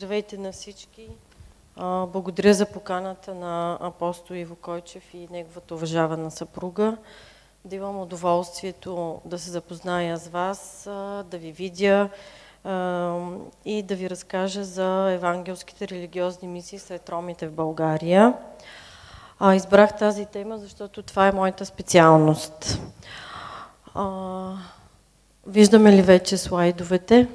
Здравейте на всички! Благодаря за поканата на апостол Иво Койчев и неговата уважавана съпруга. Да имам удоволствието да се запозная с вас, да ви видя и да ви разкажа за евангелските религиозни мисии сред ромите в България. Избрах тази тема, защото това е моята специалност. Виждаме ли вече слайдовете?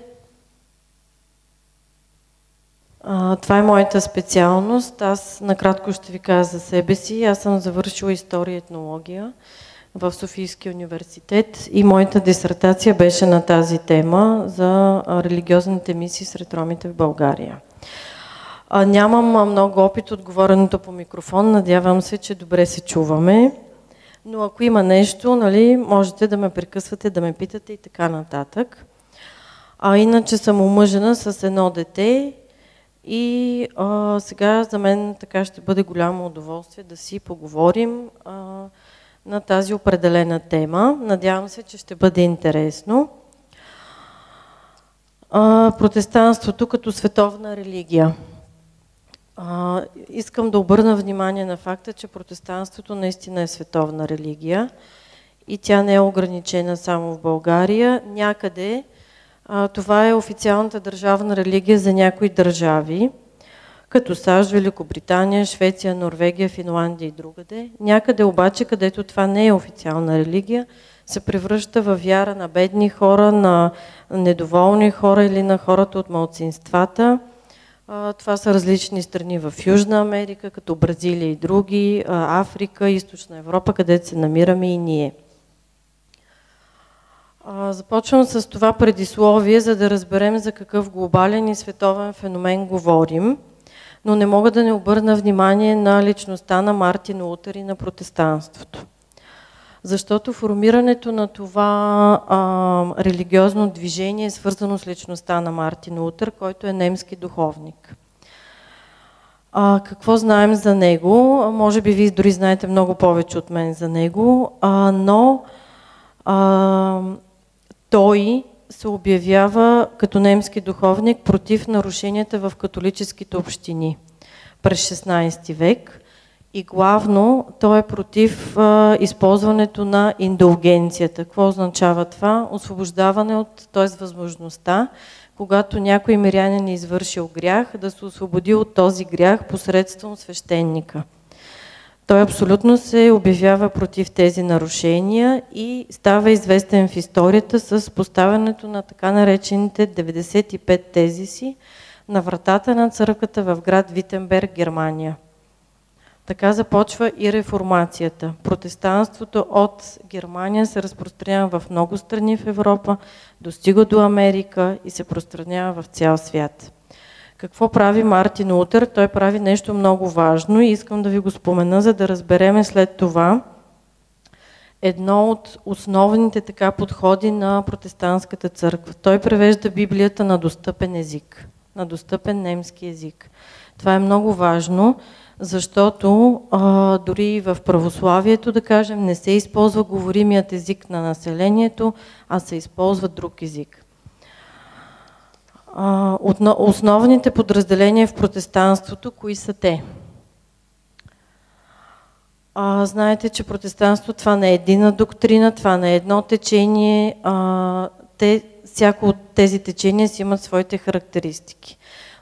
А, това е моята специалност. Аз накратко ще ви кажа за себе си. Аз съм завършила история и етнология в Софийския университет и моята дисертация беше на тази тема за религиозните мисии сред ромите в България. А, нямам много опит от говоренето по микрофон, надявам се, че добре се чуваме. Но ако има нещо, нали, можете да ме прекъсвате, да ме питате и така нататък. А иначе съм омъжена с едно дете и а, сега за мен така ще бъде голямо удоволствие да си поговорим а, на тази определена тема. Надявам се, че ще бъде интересно. А, протестанството като световна религия. А, искам да обърна внимание на факта, че протестанството наистина е световна религия и тя не е ограничена само в България. Някъде това е официалната държавна религия за някои държави, като САЩ, Великобритания, Швеция, Норвегия, Финландия и другаде. Някъде обаче, където това не е официална религия, се превръща в вяра на бедни хора, на недоволни хора или на хората от малцинствата. Това са различни страни в Южна Америка, като Бразилия и други, Африка, Източна Европа, където се намираме и ние. Започвам с това предисловие, за да разберем за какъв глобален и световен феномен говорим, но не мога да не обърна внимание на личността на Мартин Лутер и на протестанството. Защото формирането на това а, религиозно движение е свързано с личността на Мартин Лутер, който е немски духовник. А, какво знаем за него? Може би вие дори знаете много повече от мен за него, а, но а, той се обявява като немски духовник против нарушенията в католическите общини през 16 век и главно той е против а, използването на индулгенцията. Какво означава това? Освобождаване от, т.е. възможността, когато някой мирянин е извършил грях, да се освободи от този грях посредством свещеника. Той абсолютно се обявява против тези нарушения и става известен в историята с поставянето на така наречените 95 тезиси на вратата на църквата в град Витенберг, Германия. Така започва и реформацията. Протестанството от Германия се разпространява в много страни в Европа, достига до Америка и се пространява в цял свят. Какво прави Мартин Лутер? Той прави нещо много важно и искам да ви го спомена, за да разбереме след това едно от основните така подходи на протестантската църква. Той превежда Библията на достъпен език, на достъпен немски език. Това е много важно, защото а, дори в православието, да кажем, не се използва говоримият език на населението, а се използва друг език. Основните подразделения в протестанството, кои са те? А, знаете, че протестанство това не е едина доктрина, това не е едно течение. А, те, всяко от тези течения си имат своите характеристики.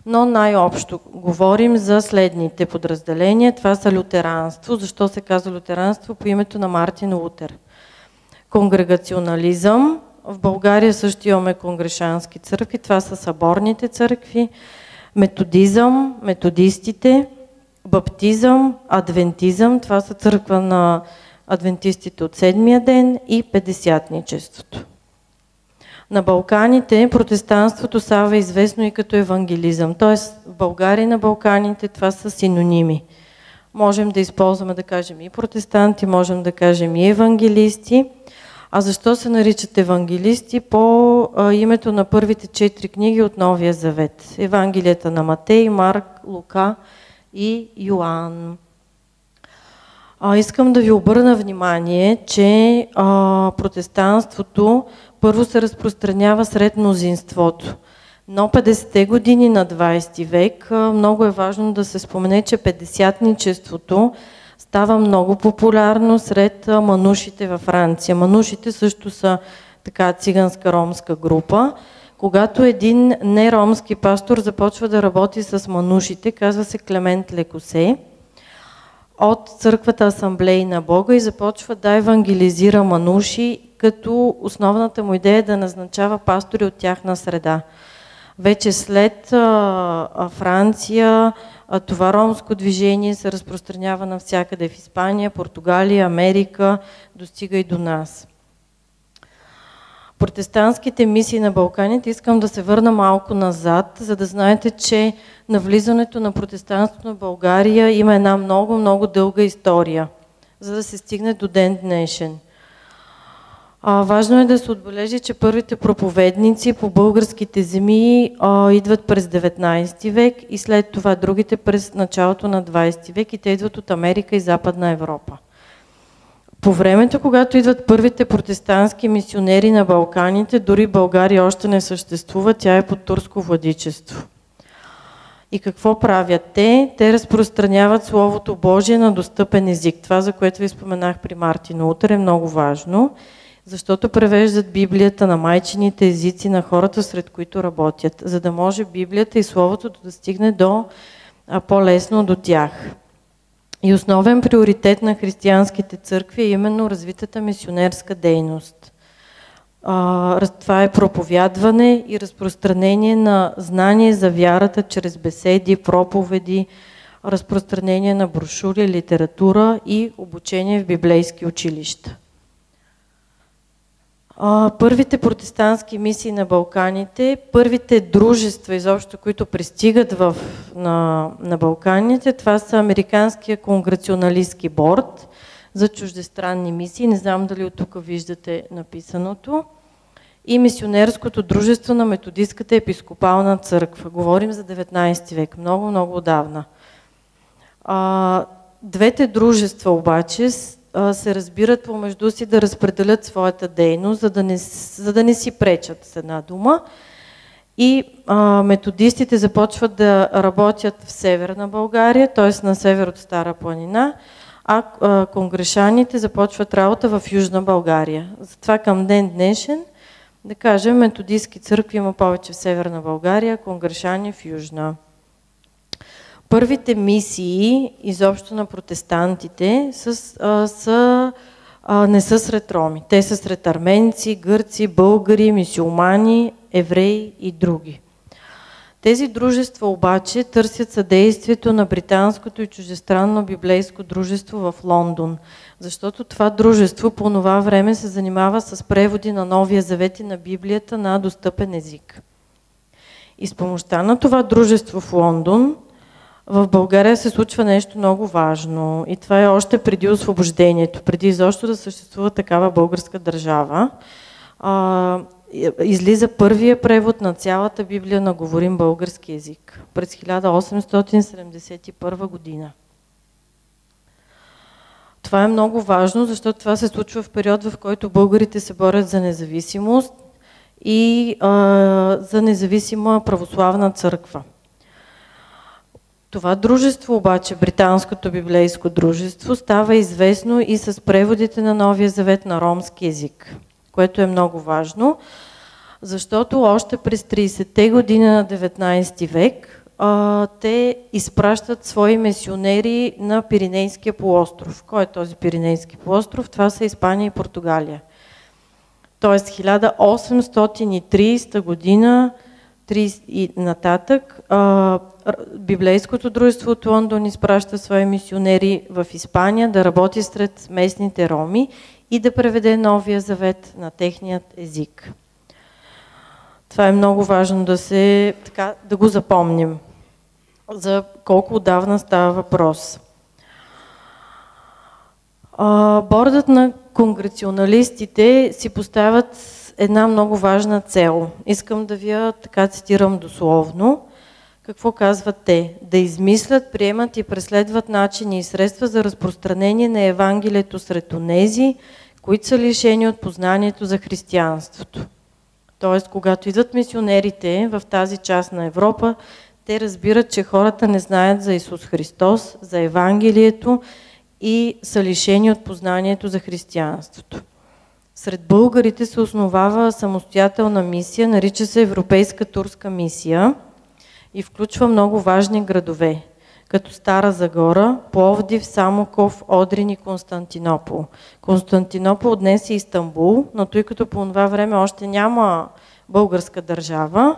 Но най-общо говорим за следните подразделения. Това са лютеранство. Защо се казва лютеранство? По името на Мартин Лутер. Конгрегационализъм, в България също имаме конгрешански църкви. Това са съборните църкви, методизъм, методистите, баптизъм, адвентизъм. Това са църква на адвентистите от седмия ден и педесятничеството. На Балканите протестанството става известно и като евангелизъм. Тоест в България и на Балканите това са синоними. Можем да използваме да кажем и протестанти, можем да кажем и евангелисти – а защо се наричат евангелисти? По а, името на първите четири книги от Новия Завет. Евангелията на Матей, Марк, Лука и Йоанн. А, искам да ви обърна внимание, че а, протестанството първо се разпространява сред мнозинството. Но 50-те години на 20 век много е важно да се спомене, че 50-ничеството става много популярно сред манушите във Франция. Манушите също са така циганска ромска група. Когато един неромски пастор започва да работи с манушите, казва се Клемент Лекосе, от църквата Асамблеи на Бога и започва да евангелизира мануши, като основната му идея е да назначава пастори от тяхна среда. Вече след а, а, Франция а, това ромско движение се разпространява навсякъде в Испания, Португалия, Америка, достига и до нас. Протестантските мисии на Балканите искам да се върна малко назад, за да знаете, че на влизането на протестантството на България има една много, много дълга история, за да се стигне до ден днешен. Важно е да се отбележи, че първите проповедници по българските земи идват през 19 век и след това другите през началото на 20 век и те идват от Америка и Западна Европа. По времето, когато идват първите протестантски мисионери на Балканите, дори България още не съществува, тя е под турско владичество. И какво правят те? Те разпространяват Словото Божие на достъпен език. Това, за което ви споменах при Мартин Утър, е много важно защото превеждат Библията на майчините езици на хората, сред които работят, за да може Библията и Словото да стигне до по-лесно до тях. И основен приоритет на християнските църкви е именно развитата мисионерска дейност. Това е проповядване и разпространение на знание за вярата чрез беседи, проповеди, разпространение на брошури, литература и обучение в библейски училища първите протестантски мисии на Балканите, първите дружества изобщо, които пристигат в, на, на Балканите, това са Американския конгреционалистски борд за чуждестранни мисии. Не знам дали от тук виждате написаното. И мисионерското дружество на Методистската епископална църква. Говорим за 19 век, много, много отдавна. Двете дружества обаче се разбират помежду си да разпределят своята дейност, за да не, за да не си пречат с една дума. И а, методистите започват да работят в северна България, т.е. на север от Стара планина, а, а конгрешаните започват работа в Южна България. Затова към ден днешен, да кажем, методистски църкви има повече в Северна България, конгрешани в Южна първите мисии изобщо на протестантите са, а, са, а, не са сред роми. Те са сред арменци, гърци, българи, мисиомани, евреи и други. Тези дружества обаче търсят съдействието на британското и чужестранно библейско дружество в Лондон, защото това дружество по това време се занимава с преводи на Новия завет и на Библията на достъпен език. И с помощта на това дружество в Лондон в България се случва нещо много важно и това е още преди освобождението, преди изобщо да съществува такава българска държава. А, излиза първия превод на цялата Библия на говорим български язик през 1871 година. Това е много важно, защото това се случва в период, в който българите се борят за независимост и а, за независима православна църква. Това дружество обаче, Британското библейско дружество, става известно и с преводите на Новия завет на ромски язик, което е много важно, защото още през 30-те години на 19 век те изпращат свои мисионери на Пиринейския полуостров. Кой е този Пиринейски полуостров? Това са Испания и Португалия. Тоест 1830 година 30 и нататък Библейското дружество от Лондон изпраща свои мисионери в Испания да работи сред местните роми и да преведе новия завет на техният език. Това е много важно да, се, така, да го запомним. За колко отдавна става въпрос. Бордът на конгреционалистите си поставят една много важна цел. Искам да ви я така цитирам дословно. Какво казват те? Да измислят, приемат и преследват начини и средства за разпространение на Евангелието сред онези, които са лишени от познанието за християнството. Тоест, когато идват мисионерите в тази част на Европа, те разбират, че хората не знаят за Исус Христос, за Евангелието и са лишени от познанието за християнството. Сред българите се основава самостоятелна мисия, нарича се Европейска турска мисия и включва много важни градове, като Стара Загора, Пловдив, Самоков, Одрин и Константинопол. Константинопол днес е Истанбул, но тъй като по това време още няма българска държава,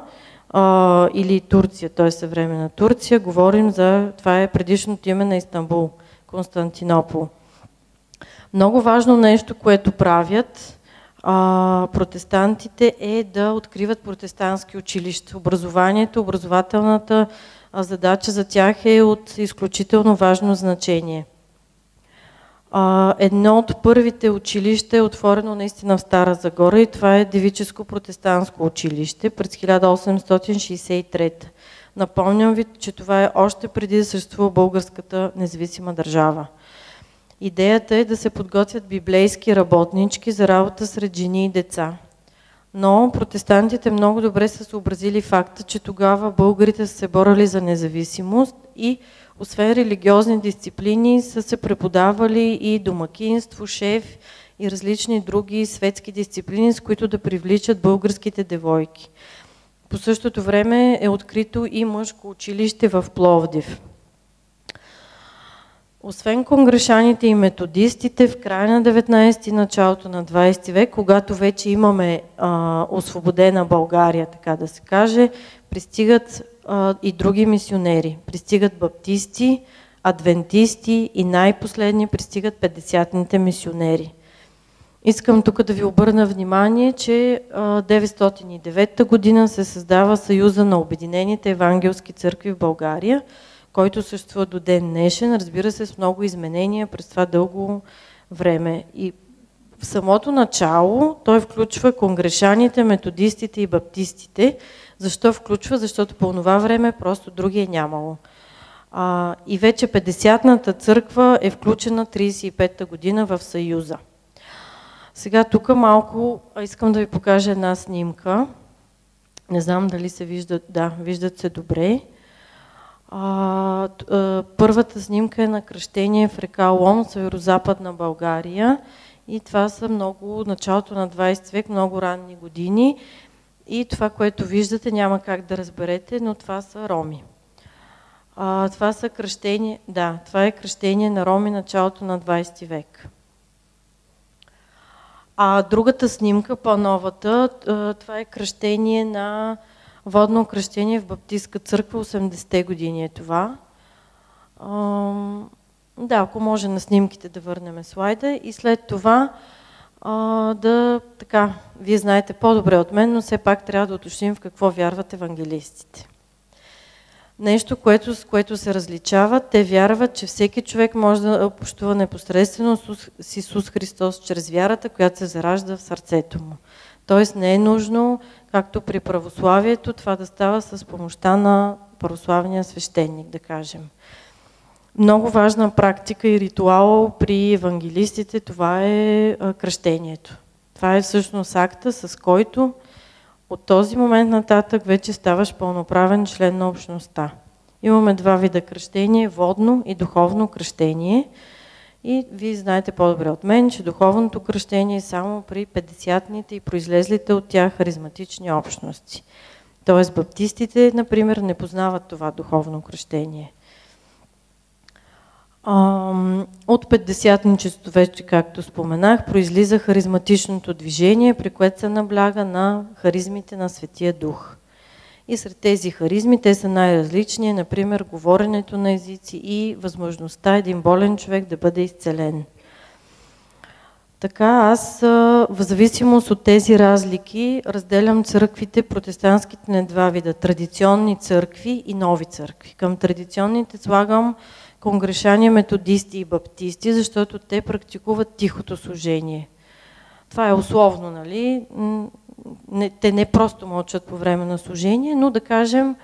а, или Турция, т.е. съвременна Турция, говорим за, това е предишното име на Истанбул, Константинопол. Много важно нещо, което правят а, протестантите е да откриват протестантски училища. Образованието, образователната задача за тях е от изключително важно значение. А, едно от първите училища е отворено наистина в Стара Загора и това е Девическо протестантско училище през 1863. Напомням ви, че това е още преди да съществува българската независима държава. Идеята е да се подготвят библейски работнички за работа сред жени и деца. Но протестантите много добре са съобразили факта, че тогава българите са се борали за независимост и освен религиозни дисциплини са се преподавали и домакинство, шеф и различни други светски дисциплини, с които да привличат българските девойки. По същото време е открито и мъжко училище в Пловдив. Освен конгрешаните и методистите, в края на 19 и началото на 20 век, когато вече имаме а, освободена България, така да се каже, пристигат а, и други мисионери. Пристигат баптисти, адвентисти и най-последни пристигат 50-ните мисионери. Искам тук да ви обърна внимание, че 909 година се създава Съюза на Обединените евангелски църкви в България – който съществува до ден днешен, разбира се, с много изменения през това дълго време. И в самото начало той включва конгрешаните, методистите и баптистите. Защо включва? Защото по това време просто други е нямало. А, и вече 50-ната църква е включена 35-та година в Съюза. Сега тук малко искам да ви покажа една снимка. Не знам дали се виждат. Да, виждат се добре. А, първата снимка е на кръщение в река Лом, северо-западна България. И това са много, началото на 20 век, много ранни години. И това, което виждате, няма как да разберете, но това са роми. А, това са кръщение, да, това е кръщение на роми началото на 20 век. А другата снимка, по-новата, това е кръщение на водно кръщение в Баптистска църква, 80-те години е това. Да, ако може на снимките да върнем слайда и след това да, така, вие знаете по-добре от мен, но все пак трябва да уточним в какво вярват евангелистите. Нещо, което, с което се различават, те вярват, че всеки човек може да общува непосредствено с Исус Христос чрез вярата, която се заражда в сърцето му. Тоест не е нужно, както при православието, това да става с помощта на православния свещеник, да кажем. Много важна практика и ритуал при евангелистите, това е кръщението. Това е всъщност акта, с който от този момент нататък вече ставаш пълноправен член на общността. Имаме два вида кръщение, водно и духовно кръщение – и вие знаете по-добре от мен, че духовното кръщение е само при 50-ните и произлезлите от тях харизматични общности. Тоест баптистите, например, не познават това духовно кръщение. От 50-ничеството вече, както споменах, произлиза харизматичното движение, при което се набляга на харизмите на Светия Дух. И сред тези харизми те са най-различни, например говоренето на езици и възможността един болен човек да бъде изцелен. Така аз в зависимост от тези разлики разделям църквите, протестантските на два вида. Традиционни църкви и нови църкви. Към традиционните слагам конгрешания, методисти и баптисти, защото те практикуват тихото служение. Това е условно, нали? Не, те не просто мълчат по време на служение, но да кажем,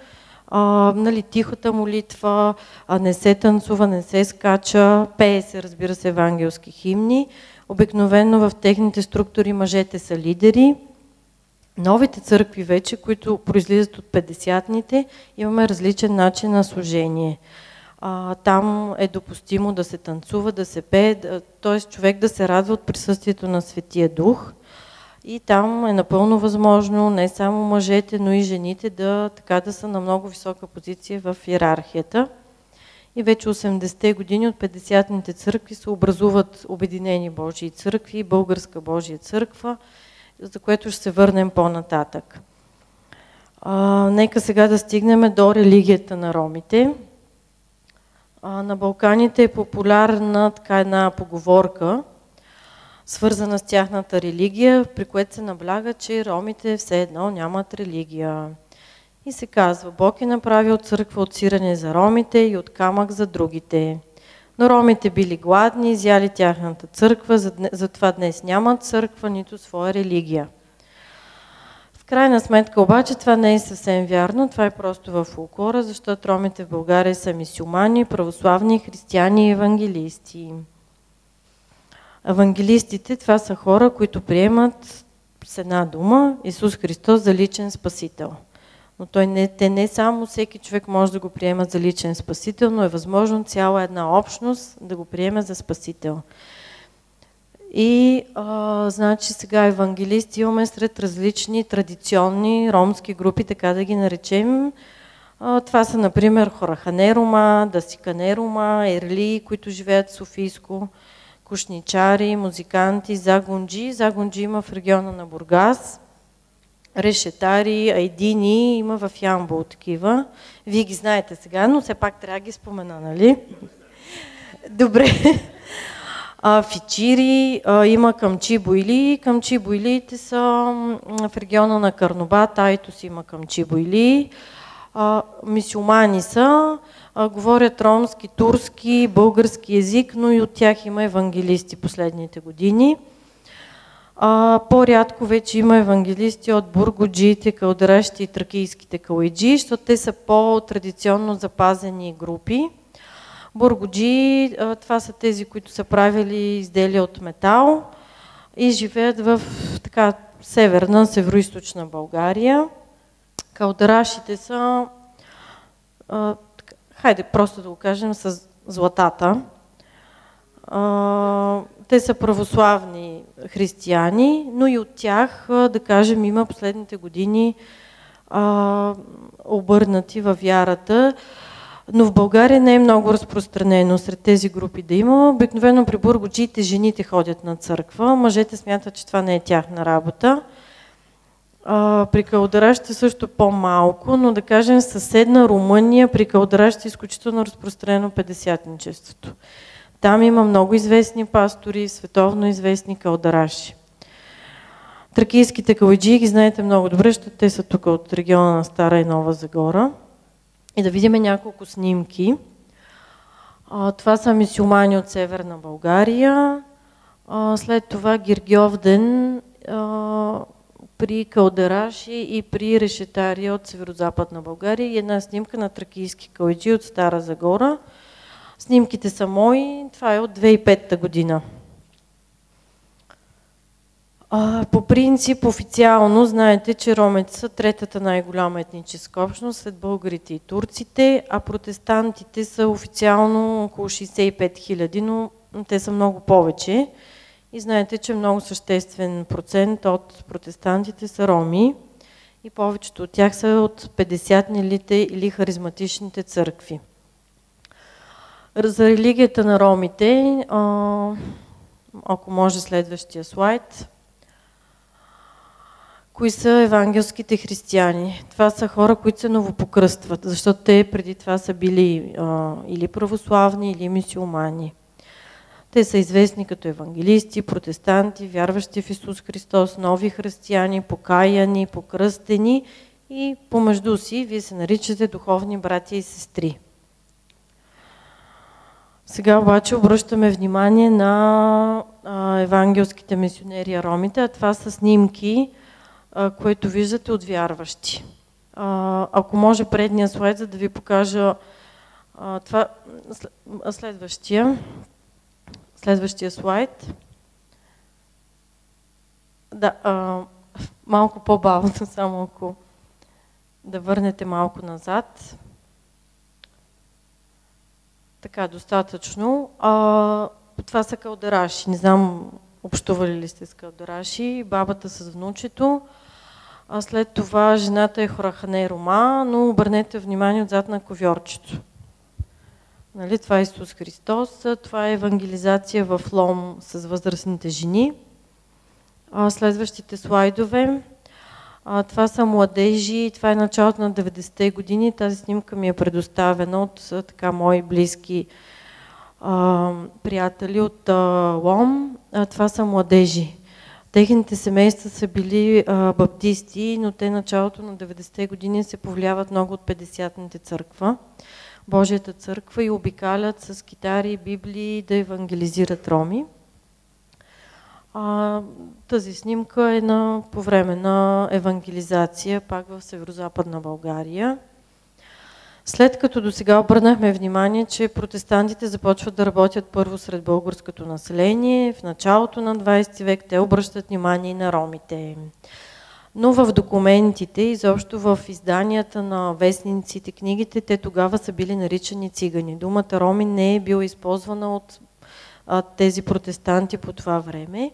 а, нали, тихата молитва, а, не се танцува, не се скача, пее се, разбира се, евангелски химни. Обикновено в техните структури мъжете са лидери, Новите църкви вече, които произлизат от 50-ните, имаме различен начин на служение. А, там е допустимо да се танцува, да се пее, т.е. човек да се радва от присъствието на Светия Дух. И там е напълно възможно не само мъжете, но и жените да, така, да са на много висока позиция в иерархията. И вече 80-те години от 50-ните църкви се образуват Обединени Божии църкви и Българска Божия църква, за което ще се върнем по-нататък. нека сега да стигнем до религията на ромите. А, на Балканите е популярна така една поговорка, свързана с тяхната религия, при което се набляга, че ромите все едно нямат религия. И се казва, Бог е направил църква от сирене за ромите и от камък за другите. Но ромите били гладни, изяли тяхната църква, затова днес нямат църква, нито своя религия. В крайна сметка обаче това не е съвсем вярно, това е просто в фулклора, защото ромите в България са мисюмани, православни, християни и евангелисти. Евангелистите това са хора, които приемат с една дума Исус Христос за личен спасител. Но той не, те не само всеки човек може да го приема за личен спасител, но е възможно цяла една общност да го приеме за спасител. И а, значи сега евангелисти имаме сред различни традиционни ромски групи, така да ги наречем. А, това са, например, Хораханерума, Дасиканерума, Ерли, които живеят в Софийско, кушничари, музиканти, загунджи. Загунджи има в региона на Бургас решетари, айдини, има в Ямбол такива. Вие ги знаете сега, но все пак трябва да ги спомена, нали? Добре. А, фичири, а, има къмчи бойли. Къмчи бойлите са в региона на Карнобат, Айтос има къмчи бойли. А, мисюмани са, говорят ромски, турски, български язик, но и от тях има евангелисти последните години. По-рядко вече има евангелисти от бургоджиите, калдаращи и тракийските калайджи, защото те са по-традиционно запазени групи. Бургоджи, това са тези, които са правили изделия от метал и живеят в така северна, североизточна България. Калдарашите са, а, хайде просто да го кажем, с златата. Те са православни християни, но и от тях, да кажем, има последните години обърнати във вярата. Но в България не е много разпространено сред тези групи да има. Обикновено при бургоджиите жените ходят на църква, мъжете смятат, че това не е тяхна работа. А, при калдаращите също по-малко, но да кажем съседна Румъния при калдаращите е изключително разпространено 50-ничеството. Там има много известни пастори, световно известни калдараши. Тракийските калайджии ги знаете много добре, защото те са тук от региона на Стара и Нова Загора. И да видим няколко снимки. това са мисюмани от Северна България. след това Гиргьовден при Калдараши и при Решетария от Северо-Западна България и една снимка на тракийски калайджи от Стара Загора – Снимките са мои, това е от 2005 година. По принцип, официално знаете, че ромите са третата най-голяма етническа общност след българите и турците, а протестантите са официално около 65 хиляди, но те са много повече. И знаете, че много съществен процент от протестантите са роми и повечето от тях са от 50-нилите или харизматичните църкви. За религията на ромите, ако може следващия слайд, кои са евангелските християни. Това са хора, които се новопокръстват, защото те преди това са били или православни, или мисиомани. Те са известни като евангелисти, протестанти, вярващи в Исус Христос, нови християни, покаяни, покръстени и помежду си вие се наричате духовни братя и сестри. Сега обаче обръщаме внимание на евангелските мисионери ромите, а това са снимки, които виждате от вярващи. Ако може предния слайд, за да ви покажа това, следващия, следващия слайд. Да, а, малко по-бавно, само ако да върнете малко назад. Така, достатъчно. А, това са калдараши. Не знам, общували ли сте с калдараши. Бабата с внучето. А след това жената е Хорахане Рома, но обърнете внимание отзад на ковьорчето. Нали, това е Исус Христос. Това е евангелизация в Лом с възрастните жени. Следващите слайдове. Това са младежи, това е началото на 90-те години. Тази снимка ми е предоставена от така мои близки а, приятели от а, Лом. А, това са младежи. Техните семейства са били а, баптисти, но те началото на 90-те години се повлияват много от 50-ните църква, Божията църква и обикалят с китари и библии да евангелизират роми. А, тази снимка е на, по време на евангелизация, пак в северо-западна България. След като до сега обърнахме внимание, че протестантите започват да работят първо сред българското население, в началото на 20 век те обръщат внимание и на ромите. Но в документите, изобщо в изданията на вестниците, книгите, те тогава са били наричани цигани. Думата роми не е била използвана от а, тези протестанти по това време.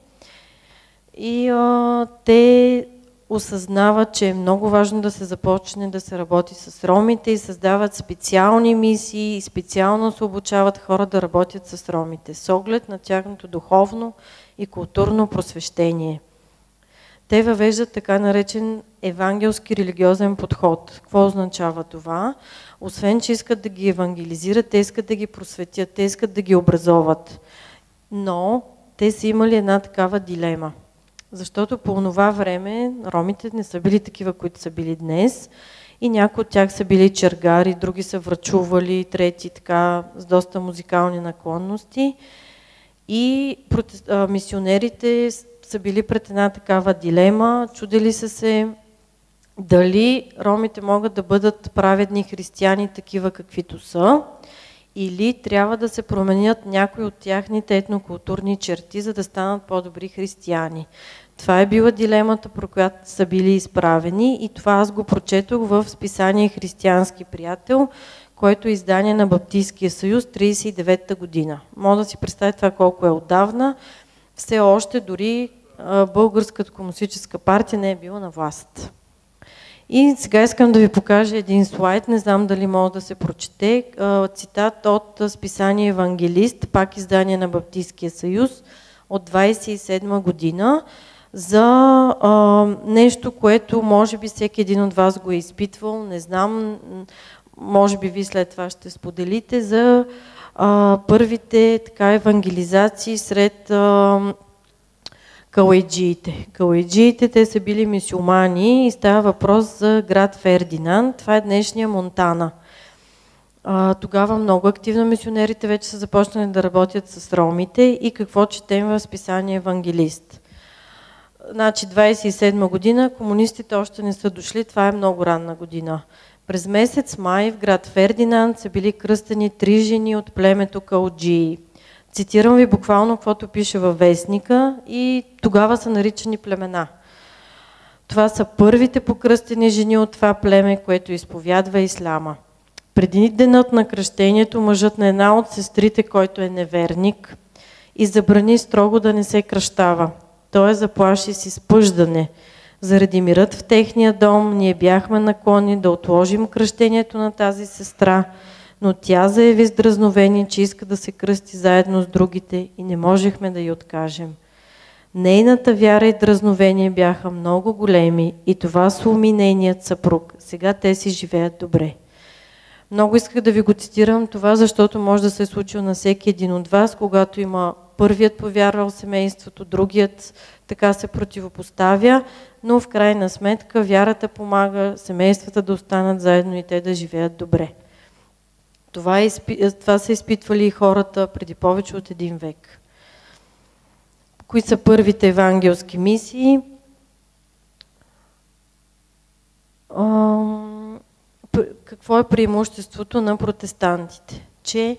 И а, те осъзнават, че е много важно да се започне да се работи с ромите и създават специални мисии и специално се обучават хора да работят с ромите, с оглед на тяхното духовно и културно просвещение. Те въвеждат така наречен евангелски религиозен подход. Какво означава това? Освен, че искат да ги евангелизират, те искат да ги просветят, те искат да ги образоват. Но те са имали една такава дилема – защото по това време ромите не са били такива, които са били днес. И някои от тях са били чергари, други са врачували, трети така с доста музикални наклонности. И мисионерите са били пред една такава дилема, чудили са се дали ромите могат да бъдат праведни християни такива каквито са, или трябва да се променят някои от тяхните етнокултурни черти, за да станат по-добри християни. Това е била дилемата, про която са били изправени и това аз го прочетох в списание Християнски приятел, което е издание на Баптистския съюз 39-та година. Мога да си представя това колко е отдавна. Все още дори Българската комунистическа партия не е била на власт. И сега искам да ви покажа един слайд, не знам дали може да се прочете. Цитат от списание Евангелист, пак издание на Баптистския съюз от 27 година за а, нещо, което може би всеки един от вас го е изпитвал, не знам, може би ви след това ще споделите за а, първите така евангелизации сред а, калайджиите. Калайджиите, те са били мисюмани и става въпрос за град Фердинанд. Това е днешния Монтана. А, тогава много активно мисионерите вече са започнали да работят с ромите и какво четем в списание Евангелист. Значи 27 година, комунистите още не са дошли, това е много ранна година. През месец май в град Фердинанд са били кръстени три жени от племето Калджии. Цитирам ви буквално каквото пише във вестника и тогава са наричани племена. Това са първите покръстени жени от това племе, което изповядва исляма. Преди денът на кръщението мъжът на една от сестрите, който е неверник, и забрани строго да не се кръщава. Той заплаши с изпъждане. Заради мирът в техния дом ние бяхме наклонни да отложим кръщението на тази сестра, но тя заяви с дразновение, че иска да се кръсти заедно с другите и не можехме да й откажем. Нейната вяра и дразновение бяха много големи и това сломи нейният съпруг. Сега те си живеят добре. Много исках да ви го цитирам това, защото може да се е случило на всеки един от вас, когато има първият повярвал семейството, другият така се противопоставя, но в крайна сметка вярата помага семействата да останат заедно и те да живеят добре. Това, е, това са изпитвали и хората преди повече от един век. Кои са първите евангелски мисии? Какво е преимуществото на протестантите? Че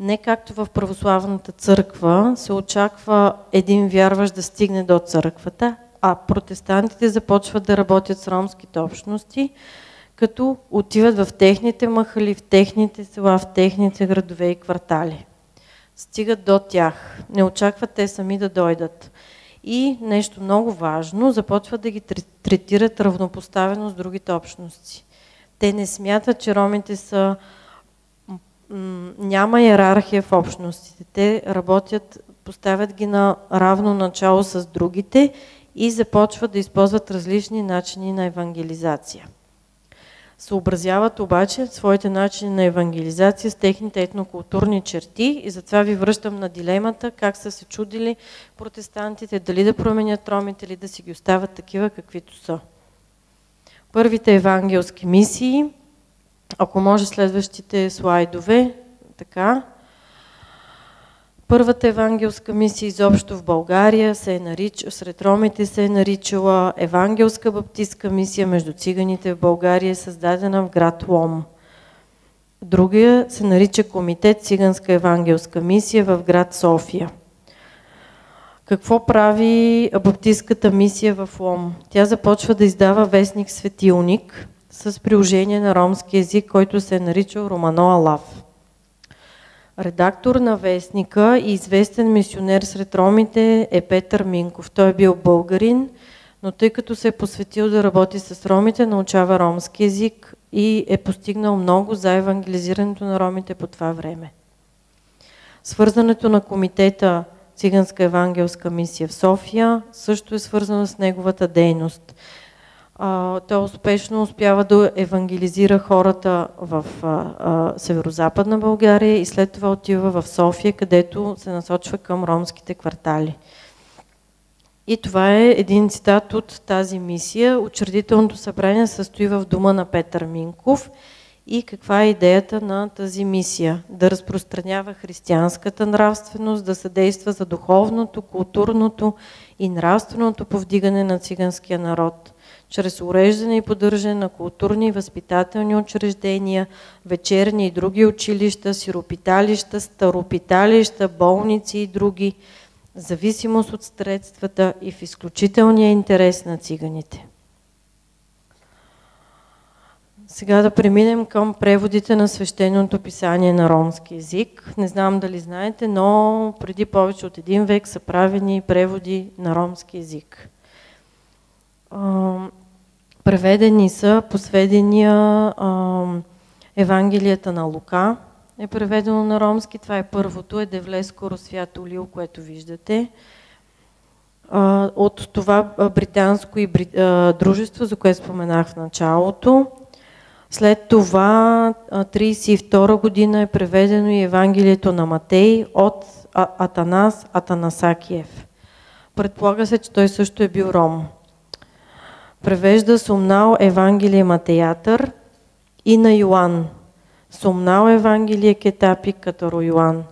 не както в православната църква се очаква един вярващ да стигне до църквата, а протестантите започват да работят с ромските общности, като отиват в техните махали, в техните села, в техните градове и квартали. Стигат до тях. Не очакват те сами да дойдат. И нещо много важно, започват да ги третират равнопоставено с другите общности. Те не смятат, че ромите са... Няма иерархия в общностите. Те работят, поставят ги на равно начало с другите и започват да използват различни начини на евангелизация. Съобразяват обаче своите начини на евангелизация с техните етнокултурни черти и затова ви връщам на дилемата как са се чудили протестантите, дали да променят ромите или да си ги оставят такива каквито са. Първите евангелски мисии, ако може следващите слайдове, така, Първата евангелска мисия изобщо в България се е нарич... сред ромите се е наричала Евангелска баптистка мисия между циганите в България, създадена в град Лом. Другия се нарича Комитет Циганска евангелска мисия в град София. Какво прави баптистката мисия в Лом? Тя започва да издава вестник Светилник с приложение на ромски язик, който се е наричал Романо Алав. Редактор на вестника и известен мисионер сред ромите е Петър Минков. Той е бил българин, но тъй като се е посветил да работи с ромите, научава ромски язик и е постигнал много за евангелизирането на ромите по това време. Свързането на комитета Циганска евангелска мисия в София също е свързано с неговата дейност – а, той успешно успява да евангелизира хората в северо-западна България и след това отива в София, където се насочва към ромските квартали. И това е един цитат от тази мисия. Учредителното събрание състои в дома на Петър Минков. И каква е идеята на тази мисия? Да разпространява християнската нравственост, да съдейства за духовното, културното и нравственото повдигане на циганския народ – чрез уреждане и поддържане на културни и възпитателни учреждения, вечерни и други училища, сиропиталища, старопиталища, болници и други, зависимост от средствата и в изключителния интерес на циганите. Сега да преминем към преводите на свещеното писание на ромски язик. Не знам дали знаете, но преди повече от един век са правени преводи на ромски язик. Преведени са по сведения Евангелията на Лука, е преведено на ромски. Това е първото, е Девлеско Росвят Олил, което виждате. От това британско и дружество, за което споменах в началото. След това 32 година е преведено и Евангелието на Матей от Атанас Атанасакиев. Предполага се, че той също е бил ром превежда Сумнал Евангелие Матеятър и на Йоан. Сумнал Евангелие Кетапи като Йоан.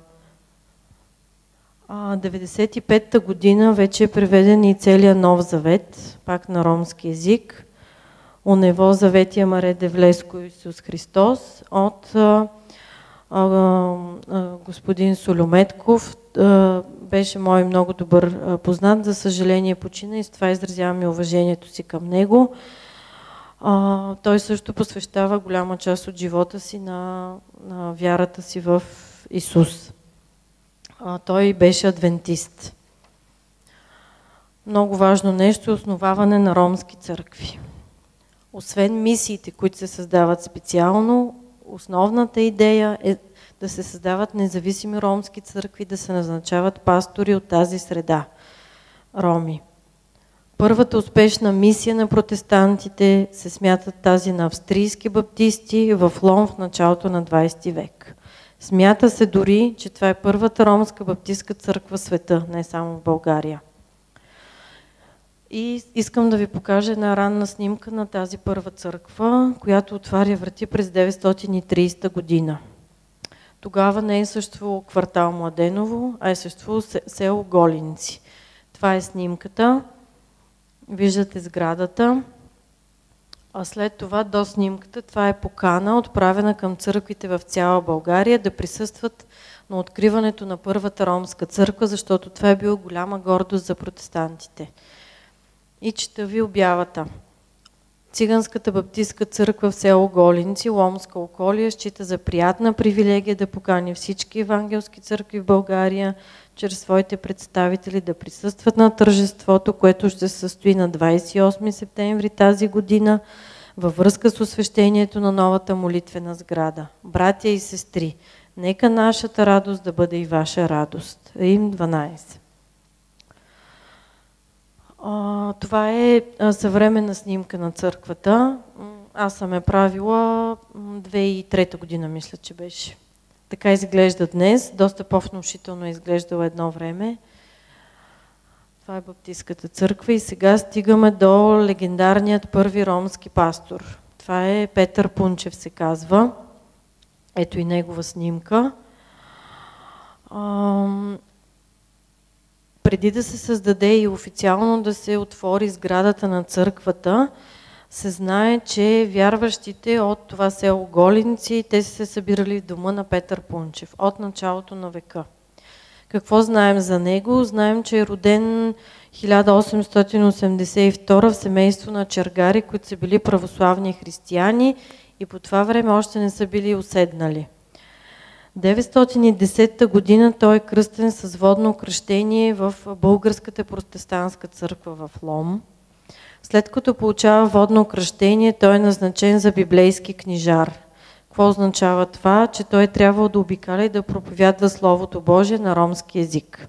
95-та година вече е преведен и целият Нов Завет, пак на ромски язик. Онево Заветия Маре Девлеско Исус Христос от господин Солометков беше мой много добър познат. За съжаление почина и с това изразяваме уважението си към него. той също посвещава голяма част от живота си на, на вярата си в Исус. той беше адвентист. Много важно нещо е основаване на ромски църкви. Освен мисиите, които се създават специално, основната идея е да се създават независими ромски църкви, да се назначават пастори от тази среда. Роми. Първата успешна мисия на протестантите се смятат тази на австрийски баптисти в Лом в началото на 20 век. Смята се дори, че това е първата ромска баптистка църква в света, не само в България. И искам да ви покажа една ранна снимка на тази първа църква, която отваря врати през 930 година. Тогава не е съществувало квартал Младеново, а е съществувало село Голинци. Това е снимката. Виждате сградата. А след това до снимката, това е покана, отправена към църквите в цяла България да присъстват на откриването на първата ромска църква, защото това е било голяма гордост за протестантите. И чета ви обявата. Циганската баптистка църква в село Голинци, Ломска околия, счита за приятна привилегия да покани всички евангелски църкви в България чрез своите представители да присъстват на тържеството, което ще се състои на 28 септември тази година във връзка с освещението на новата молитвена сграда. Братя и сестри, нека нашата радост да бъде и ваша радост. Рим 12. А, това е съвременна снимка на църквата. Аз съм е правила 2003 година, мисля, че беше. Така изглежда днес. Доста по-внушително е изглеждала едно време. Това е Баптистската църква и сега стигаме до легендарният първи ромски пастор. Това е Петър Пунчев се казва. Ето и негова снимка. Преди да се създаде и официално да се отвори сградата на църквата, се знае, че вярващите от това село Голинци, те са се събирали в дома на Петър Пунчев от началото на века. Какво знаем за него? Знаем, че е роден 1882 в семейство на чергари, които са били православни християни и по това време още не са били уседнали. 910 година той е кръстен с водно кръщение в Българската протестантска църква в Лом. След като получава водно кръщение, той е назначен за библейски книжар. Какво означава това? Че той е трябвало да обикаля и да проповядва Словото Божие на ромски язик.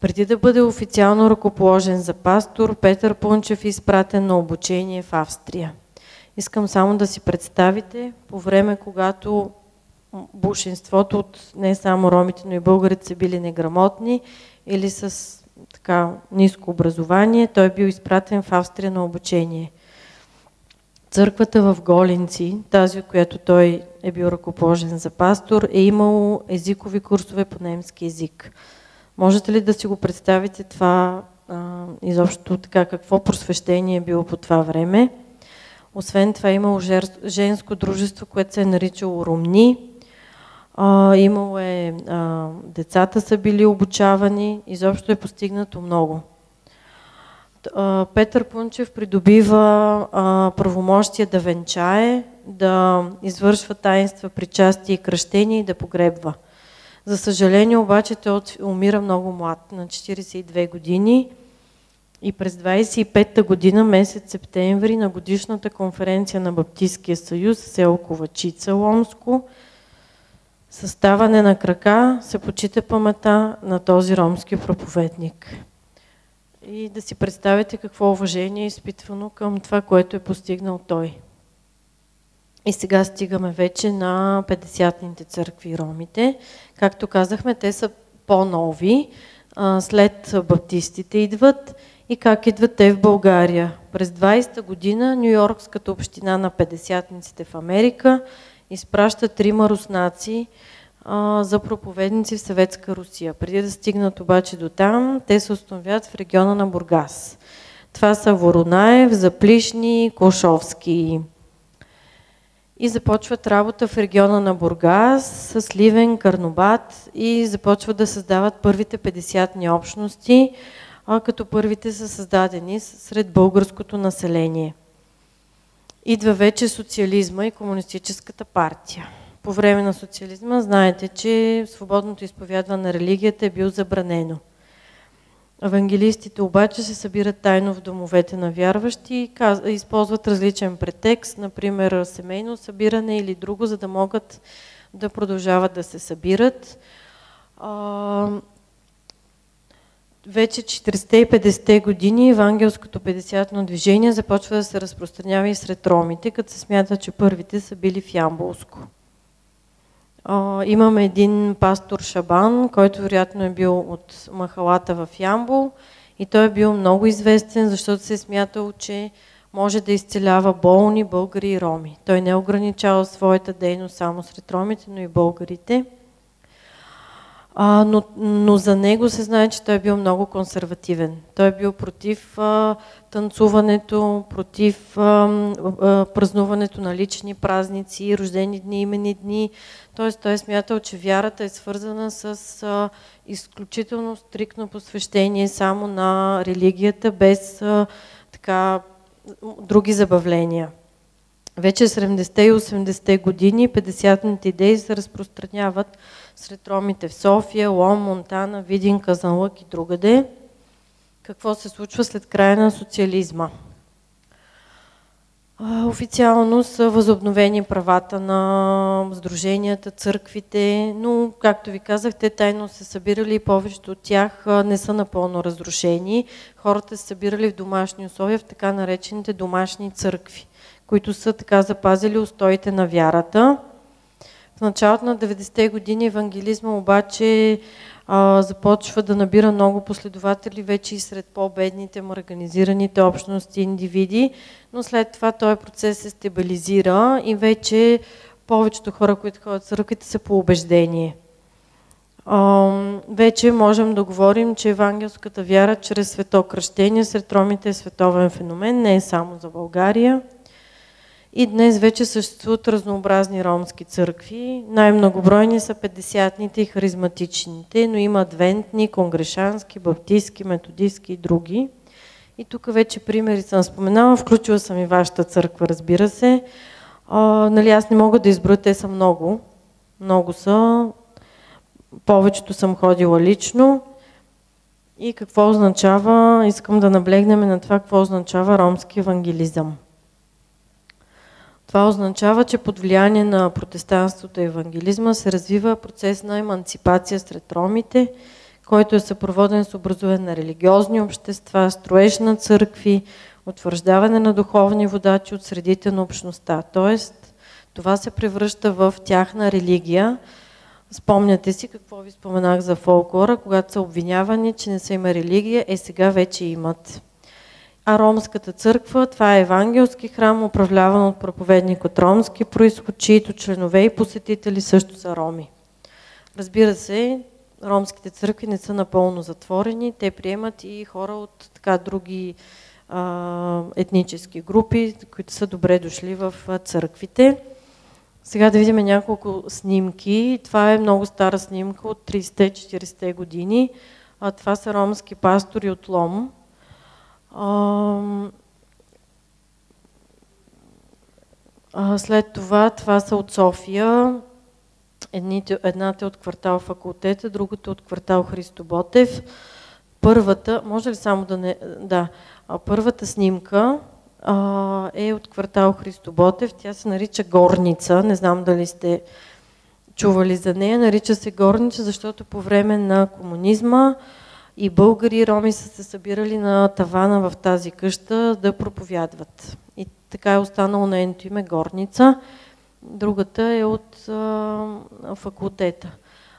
Преди да бъде официално ръкоположен за пастор, Петър Пунчев е изпратен на обучение в Австрия. Искам само да си представите, по време когато большинството от не само ромите, но и българите са били неграмотни или с така ниско образование, той е бил изпратен в Австрия на обучение. Църквата в Голинци, тази, която той е бил ръкоположен за пастор, е имало езикови курсове по немски език. Можете ли да си го представите това, а, изобщо така, какво просвещение е било по това време? Освен това имало женско дружество, което се е наричало Румни. А, имало е, а, децата са били обучавани, изобщо е постигнато много. Петър Пунчев придобива а, правомощия да венчае, да извършва таинства, причастие и кръщение и да погребва. За съжаление обаче той умира много млад, на 42 години и през 25-та година, месец септември, на годишната конференция на Баптистския съюз, село Ковачица, Ломско, съставане на крака се почита памета на този ромски проповедник и да си представите какво уважение е изпитвано към това, което е постигнал той. И сега стигаме вече на 50-ните църкви ромите. Както казахме, те са по-нови. След баптистите идват и как идват те в България. През 20-та година Нью-Йоркската община на 50-ниците в Америка изпраща трима руснаци, за проповедници в Съветска Русия. Преди да стигнат обаче до там, те се установят в региона на Бургас. Това са Воронаев, Заплишни, Кошовски. И започват работа в региона на Бургас, Ливен, Карнобат и започват да създават първите 50-ни общности, а като първите са създадени сред българското население. Идва вече социализма и комунистическата партия по време на социализма знаете, че свободното изповядване на религията е било забранено. Евангелистите обаче се събират тайно в домовете на вярващи и използват различен претекст, например семейно събиране или друго, за да могат да продължават да се събират. Вече 40-50 години евангелското 50-но движение започва да се разпространява и сред ромите, като се смята, че първите са били в Ямболско имаме един пастор Шабан, който вероятно е бил от махалата в Ямбол и той е бил много известен, защото се е смятал, че може да изцелява болни, българи и роми. Той не е ограничавал своята дейност само сред ромите, но и българите. А, но, но за него се знае, че той е бил много консервативен. Той е бил против а, танцуването, против а, а, празнуването на лични празници, рождени дни, имени дни. Тоест той е смятал, че вярата е свързана с а, изключително стрикно посвещение само на религията, без а, така други забавления. Вече 70-те и 80-те години 50-те идеи се разпространяват сред ромите в София, Лом, Монтана, Видин, Казанлък и другаде. Какво се случва след края на социализма? Официално са възобновени правата на сдруженията, църквите, но, както ви казах, те тайно се събирали и повечето от тях не са напълно разрушени. Хората се събирали в домашни условия, в така наречените домашни църкви, които са така запазили устоите на вярата. В началото на 90-те години евангелизма обаче а, започва да набира много последователи вече и сред по-бедните, организираните общности, индивиди, но след това този процес се стабилизира и вече повечето хора, които ходят в църквите, са по убеждение. А, вече можем да говорим, че евангелската вяра чрез светокръщение сред ромите е световен феномен, не е само за България. И днес вече съществуват разнообразни ромски църкви. Най-многобройни са 50-ните и харизматичните, но има адвентни, конгрешански, баптистски, методистски и други. И тук вече примери съм споменала, включила съм и вашата църква, разбира се. А, нали, аз не мога да изброя, те са много. Много са. Повечето съм ходила лично. И какво означава, искам да наблегнем на това, какво означава ромски евангелизъм. Това означава, че под влияние на протестанството и евангелизма се развива процес на еманципация сред ромите, който е съпроводен с образуване на религиозни общества, строеж на църкви, утвърждаване на духовни водачи от средите на общността. Тоест, това се превръща в тяхна религия. Спомняте си какво ви споменах за фолклора, когато са обвинявани, че не са има религия, е сега вече имат. А Ромската църква, това е евангелски храм, управляван от проповедник от ромски происход, чието членове и посетители също са роми. Разбира се, ромските църкви не са напълно затворени, те приемат и хора от така други а, етнически групи, които са добре дошли в църквите. Сега да видим няколко снимки. Това е много стара снимка от 30-40 години. А, това са ромски пастори от Лом, след това, това са от София, Едните, едната е от квартал факултета, другата от квартал Христо Ботев. Първата, може ли само да не... Да, първата снимка а, е от квартал Христо Ботев. Тя се нарича Горница. Не знам дали сте чували за нея. Нарича се Горница, защото по време на комунизма и българи и роми са се събирали на тавана в тази къща да проповядват. И така е останало нейното име Горница. Другата е от а, факултета.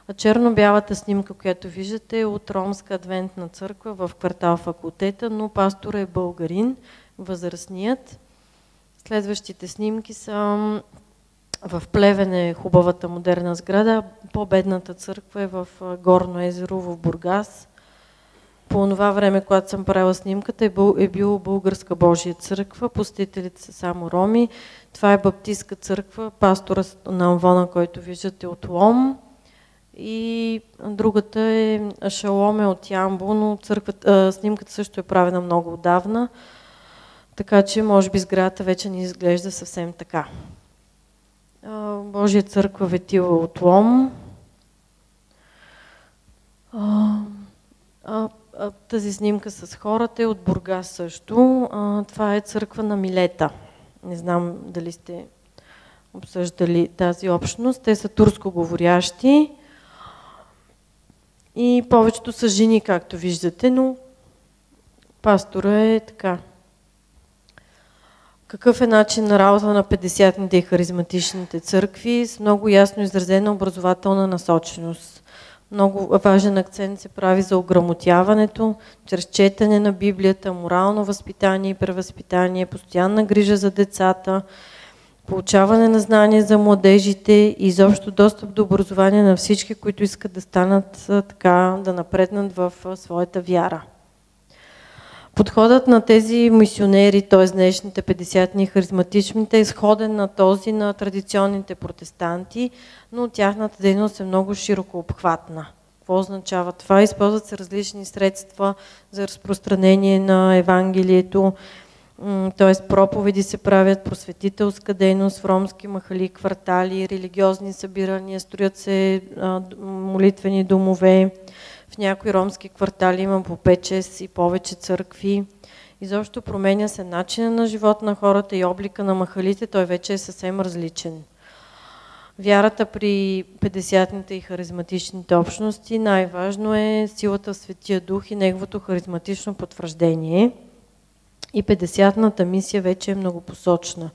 А черно-бялата снимка, която виждате, е от Ромска адвентна църква в квартал факултета, но пастора е българин, възрастният. Следващите снимки са в Плевене, хубавата модерна сграда. По-бедната църква е в Горно езеро в Бургас по това време, когато съм правила снимката, е, бъл, е било Българска Божия църква, посетителите са само роми. Това е Баптистска църква, пастора на Амвона, който виждате от Лом. И другата е Шалом е от Ямбо, но църквата, снимката също е правена много отдавна, така че може би сградата вече не изглежда съвсем така. Божия църква Ветила от Лом. Тази снимка с хората е от Бургас също. Това е църква на Милета. Не знам дали сте обсъждали тази общност. Те са турско говорящи и повечето са жени, както виждате, но пастора е така. Какъв е начин на работа на 50-ните и харизматичните църкви с много ясно изразена образователна насоченост? Много важен акцент се прави за ограмотяването, чрез четене на Библията, морално възпитание и превъзпитание, постоянна грижа за децата, получаване на знания за младежите и изобщо достъп до образование на всички, които искат да станат така, да напреднат в своята вяра. Подходът на тези мисионери, т.е. днешните 50-ни харизматичните, е сходен на този на традиционните протестанти, но тяхната дейност е много широко обхватна. Какво означава това? Използват се различни средства за разпространение на Евангелието, т.е. проповеди се правят, просветителска дейност в ромски махали, квартали, религиозни събирания, строят се молитвени домове. Някои ромски квартали има по 5-6 и повече църкви. Изобщо променя се начина на живот на хората и облика на махалите, той вече е съвсем различен. Вярата при 50-ните и харизматичните общности най-важно е силата в Светия Дух и неговото харизматично потвърждение. И 50-ната мисия вече е многопосочна.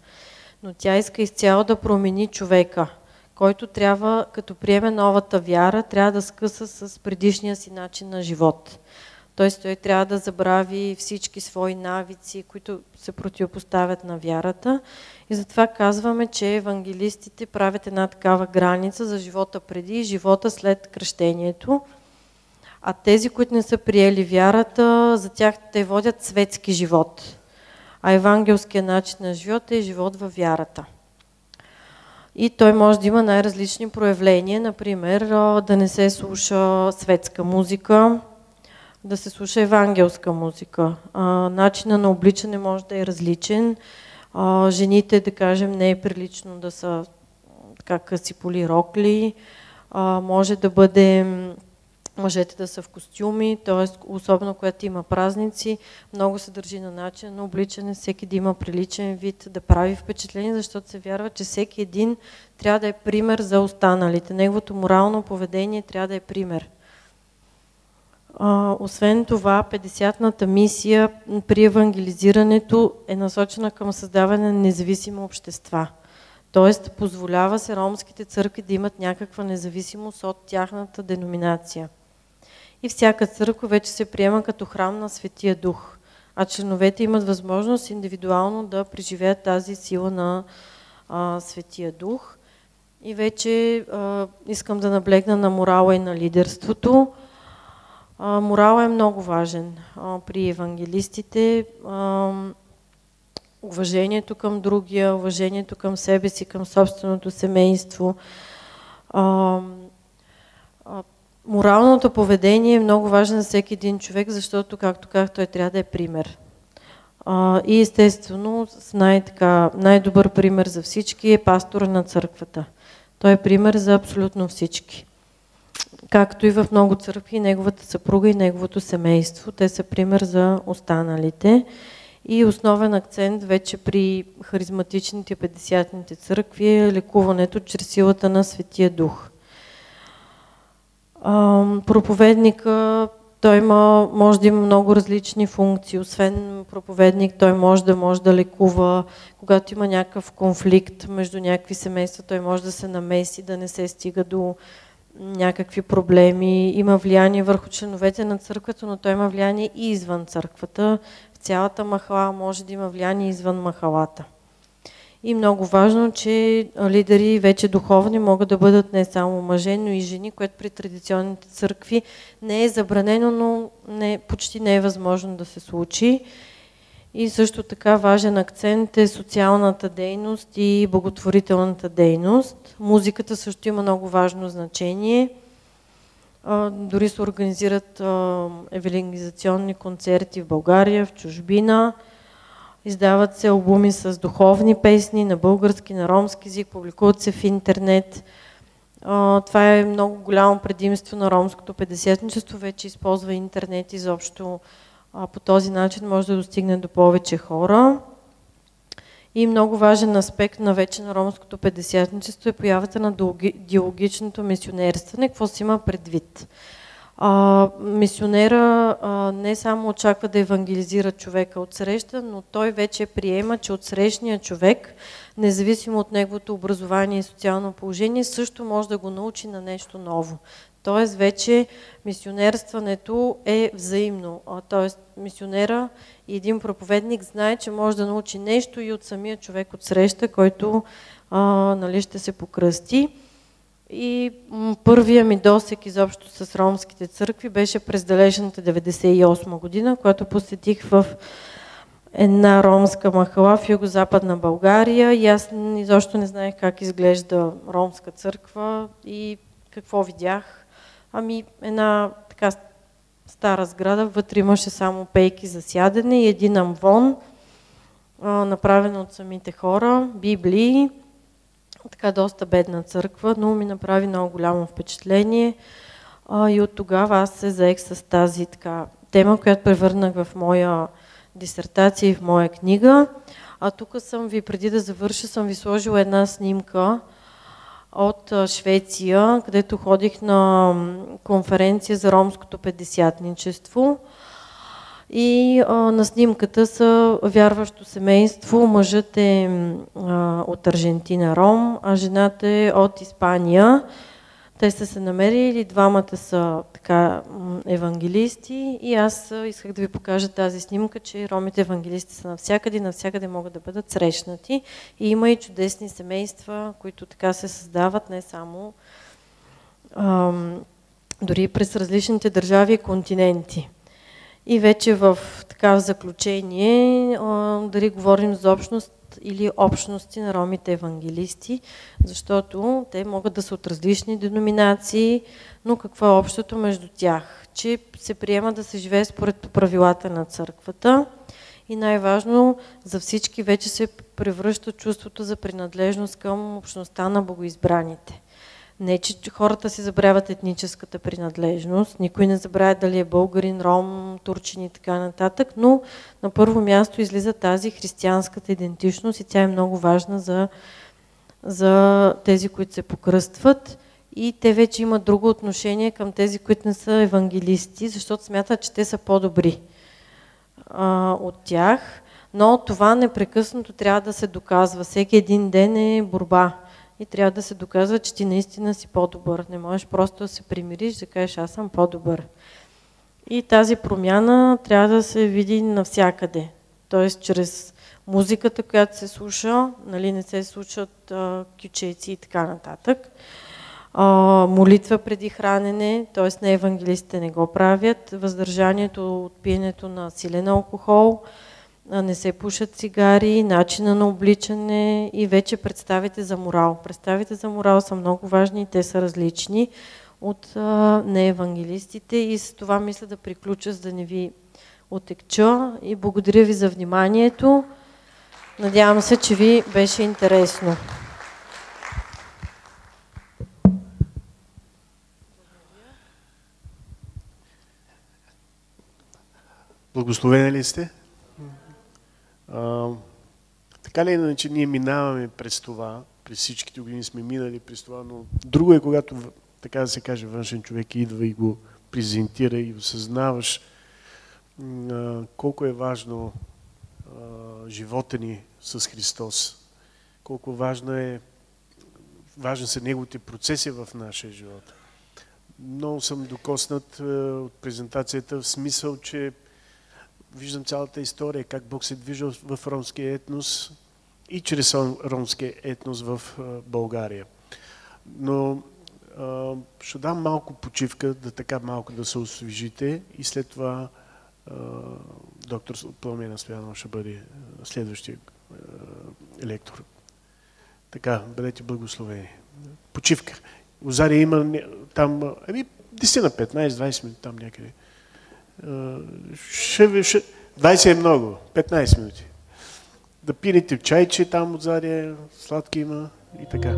Но тя иска изцяло да промени човека, който трябва, като приеме новата вяра, трябва да скъса с предишния си начин на живот. Тоест той трябва да забрави всички свои навици, които се противопоставят на вярата. И затова казваме, че евангелистите правят една такава граница за живота преди и живота след кръщението. А тези, които не са приели вярата, за тях те водят светски живот. А евангелският начин на живота е живот във вярата. И той може да има най-различни проявления, например да не се слуша светска музика, да се слуша евангелска музика. Начина на обличане може да е различен. Жените, да кажем, не е прилично да са така къси полирокли. Може да бъде мъжете да са в костюми, т.е. особено когато има празници, много се държи на начин на обличане, всеки да има приличен вид, да прави впечатление, защото се вярва, че всеки един трябва да е пример за останалите. Неговото морално поведение трябва да е пример. Освен това, 50-ната мисия при евангелизирането е насочена към създаване на независими общества. Тоест, позволява се ромските църкви да имат някаква независимост от тяхната деноминация. И всяка църква вече се приема като храм на Светия Дух, а членовете имат възможност индивидуално да преживеят тази сила на а, Светия Дух. И вече а, искам да наблегна на морала и на лидерството. Морал е много важен при евангелистите. Уважението към другия, уважението към себе си, към собственото семейство. Моралното поведение е много важно за всеки един човек, защото, както казах, той трябва да е пример. И естествено, най- най-добър пример за всички е пастора на църквата. Той е пример за абсолютно всички както и в много църкви, неговата съпруга и неговото семейство. Те са пример за останалите. И основен акцент вече при харизматичните 50-ните църкви е лекуването чрез силата на Светия Дух. Проповедника, той има, може да има много различни функции. Освен проповедник, той може да може да лекува, когато има някакъв конфликт между някакви семейства, той може да се намеси, да не се стига до някакви проблеми, има влияние върху членовете на църквата, но той има влияние и извън църквата. В цялата махала може да има влияние извън махалата. И много важно, че лидери вече духовни могат да бъдат не само мъже, но и жени, което при традиционните църкви не е забранено, но не, почти не е възможно да се случи. И също така важен акцент е социалната дейност и благотворителната дейност. Музиката също има много важно значение. Дори се организират евелинизационни концерти в България, в чужбина. Издават се албуми с духовни песни на български, на ромски язик, публикуват се в интернет. Това е много голямо предимство на ромското педесетничество. Вече използва интернет изобщо по този начин може да достигне до повече хора. И много важен аспект на вече на ромското педесятничество е появата на диалогичното мисионерстване. Какво си има предвид? А, мисионера а, не само очаква да евангелизира човека от среща, но той вече приема, че от срещния човек, независимо от неговото образование и социално положение, също може да го научи на нещо ново. Тоест вече мисионерстването е взаимно. Тоест мисионера и един проповедник знае, че може да научи нещо и от самия човек от среща, който а, нали, ще се покръсти. И първия ми досек изобщо с ромските църкви беше през далечната 98 година, която посетих в една ромска махала в юго-западна България и аз изобщо не знаех как изглежда ромска църква и какво видях. Ами една така стара сграда, вътре имаше само пейки за сядене и един амвон, направен от самите хора, библии, така доста бедна църква, но ми направи много голямо впечатление. А, и от тогава аз се заех с тази така, тема, която превърнах в моя дисертация и в моя книга. А тук съм ви, преди да завърша, съм ви сложила една снимка от Швеция, където ходих на конференция за ромското петдесятничество. И а, на снимката са вярващо семейство. Мъжът е а, от Аржентина Ром, а жената е от Испания. Те са се намерили, двамата са така евангелисти и аз исках да ви покажа тази снимка, че ромите евангелисти са навсякъде, навсякъде могат да бъдат срещнати. И има и чудесни семейства, които така се създават не само ам, дори през различните държави и континенти. И вече в така в заключение, дали говорим за общност или общности на ромите евангелисти, защото те могат да са от различни деноминации, но какво е общото между тях? Че се приема да се живее според правилата на църквата и най-важно за всички вече се превръща чувството за принадлежност към общността на богоизбраните. Не, че хората си забравят етническата принадлежност, никой не забравя дали е българин, ром, турчин и така нататък, но на първо място излиза тази християнската идентичност и тя е много важна за, за тези, които се покръстват. И те вече имат друго отношение към тези, които не са евангелисти, защото смятат, че те са по-добри от тях, но това непрекъснато трябва да се доказва. Всеки един ден е борба и трябва да се доказва, че ти наистина си по-добър. Не можеш просто да се примириш, да кажеш аз съм по-добър. И тази промяна трябва да се види навсякъде. Тоест, чрез музиката, която се слуша, нали, не се слушат а, кючейци и така нататък. А, молитва преди хранене, т.е. на евангелистите не го правят. Въздържанието от пиенето на силен алкохол – не се пушат цигари, начина на обличане и вече представите за морал. Представите за морал са много важни и те са различни от неевангелистите и с това мисля да приключа, за да не ви отекча и благодаря ви за вниманието. Надявам се, че ви беше интересно. Благословени ли сте? А, така ли иначе ние минаваме през това, през всичките години сме минали през това, но друго е когато, така да се каже, външен човек идва и го презентира и осъзнаваш а, колко е важно а, живота ни с Христос, колко важно е, важни са неговите процеси в нашия живот. Много съм докоснат от презентацията в смисъл, че виждам цялата история, как Бог се движил в ромския етнос и чрез ромския етнос в България. Но а, ще дам малко почивка, да така малко да се освежите и след това а, доктор Пламена Стоянов ще бъде следващия а, лектор. Така, бъдете благословени. Почивка. Озария има там, ами 10 на 15-20 минути там някъде. Ще, ще, 20 е много, 15 минути. Да пинете чайче там отзади, сладки има и така.